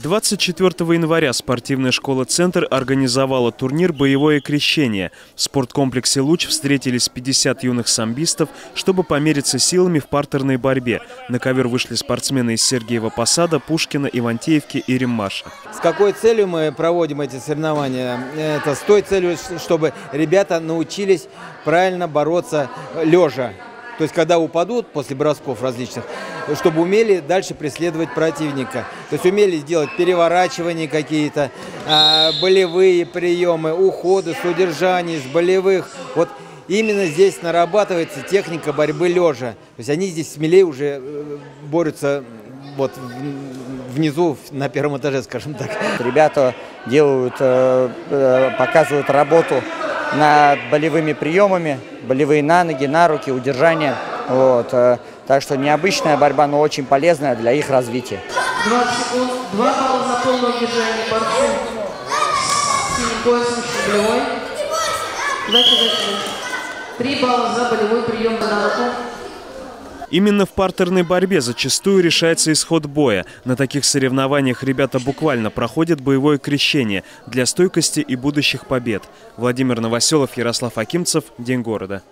24 января спортивная школа «Центр» организовала турнир «Боевое крещение». В спорткомплексе «Луч» встретились 50 юных самбистов, чтобы помериться силами в партерной борьбе. На ковер вышли спортсмены из Сергиева Посада, Пушкина, Ивантеевки и Риммаша. С какой целью мы проводим эти соревнования? Это с той целью, чтобы ребята научились правильно бороться лежа. То есть, когда упадут после бросков различных, чтобы умели дальше преследовать противника. То есть, умели сделать переворачивания какие-то, а, болевые приемы, уходы с удержаний, с болевых. Вот именно здесь нарабатывается техника борьбы лежа. То есть, они здесь смелее уже э, борются вот внизу, на первом этаже, скажем так. Ребята делают, э, э, показывают работу над болевыми приемами, болевые на ноги, на руки, удержание. Вот. э, Так что необычная борьба, но очень полезная для их развития. 20 секунд, 2 балла за полное удержание борцу. Синим поясом болевой. Дальше, дальше, дальше. 3 балла за болевой прием. Именно в партерной борьбе зачастую решается исход боя. На таких соревнованиях ребята буквально проходят боевое крещение для стойкости и будущих побед. Владимир Новоселов, Ярослав Акимцев. День города.